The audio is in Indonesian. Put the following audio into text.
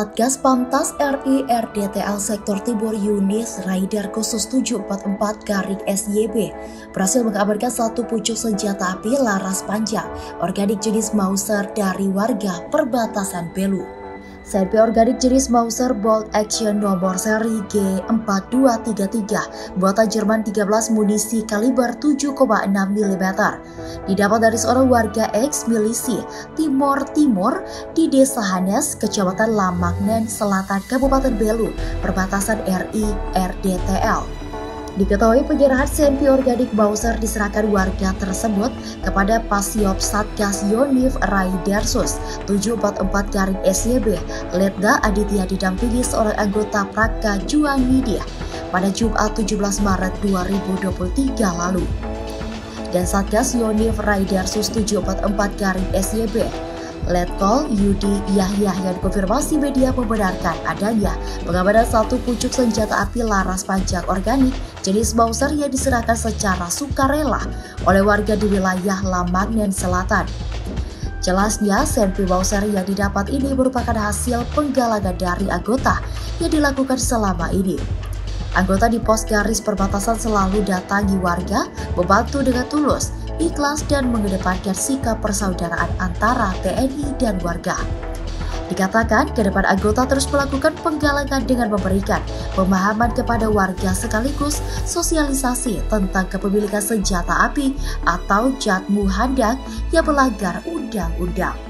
Satgas Pamtas RI RDTL Sektor Timur Yunis Raider Khusus 744 Garing SYB berhasil mengamankan satu pucuk senjata api laras panjang organik jenis Mauser dari warga perbatasan Belu. Serpi organik jenis Mauser Bolt Action nomor seri G4233 buatan Jerman 13 munisi kaliber 7,6 mm didapat dari seorang warga ex milisi Timor Timur di Desa Hanes, Kecamatan Lamagnen Selatan, Kabupaten Belu, perbatasan RI RDTL. Diketahui penyerahan CNP organik Bowser diserahkan warga tersebut kepada Pasiop Satgas Yonif Raidersus 744 Garing SYB Letda Aditya didampingi seorang anggota Praka Juang Media pada Jumat 17 Maret 2023 lalu. Dan Satgas Yonif Raidersus 744 Garing SYB Letkol Yudi Yahya yang dikonfirmasi media membenarkan adanya pengamanan satu pucuk senjata api laras panjang organik jenis Mauser yang diserahkan secara sukarela oleh warga di wilayah Lamagnen Selatan. Jelasnya, senpi Mauser yang didapat ini merupakan hasil penggalangan dari anggota yang dilakukan selama ini. Anggota di pos garis perbatasan selalu datangi warga, membantu dengan tulus, ikhlas dan mengedepankan sikap persaudaraan antara TNI dan warga. Dikatakan, ke depan anggota terus melakukan penggalangan dengan memberikan pemahaman kepada warga sekaligus sosialisasi tentang kepemilikan senjata api atau jatmu handak yang melanggar undang-undang.